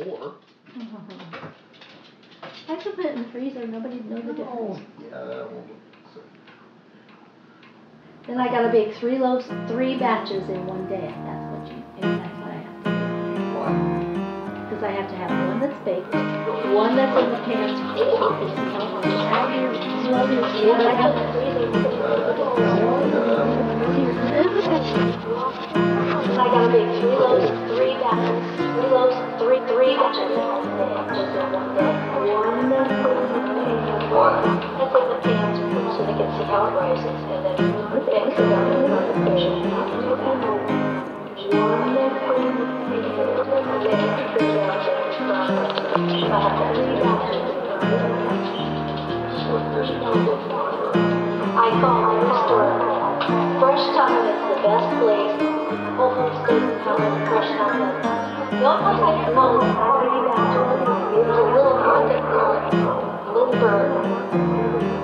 eighty-four. I could put it in the freezer, nobody'd know the difference. Yeah, that won't, so, Then I gotta bake three loaves, three batches in one day, that's what you, and that's what I have to do. Cause I have to have one that's baked, one that's in the pan, and how do your, I got the freezer. I call my store Fresh Thyme is the best place. Whole Foods doesn't have Fresh does. The only place I can call is three batches. There's a little market called Lindbergh.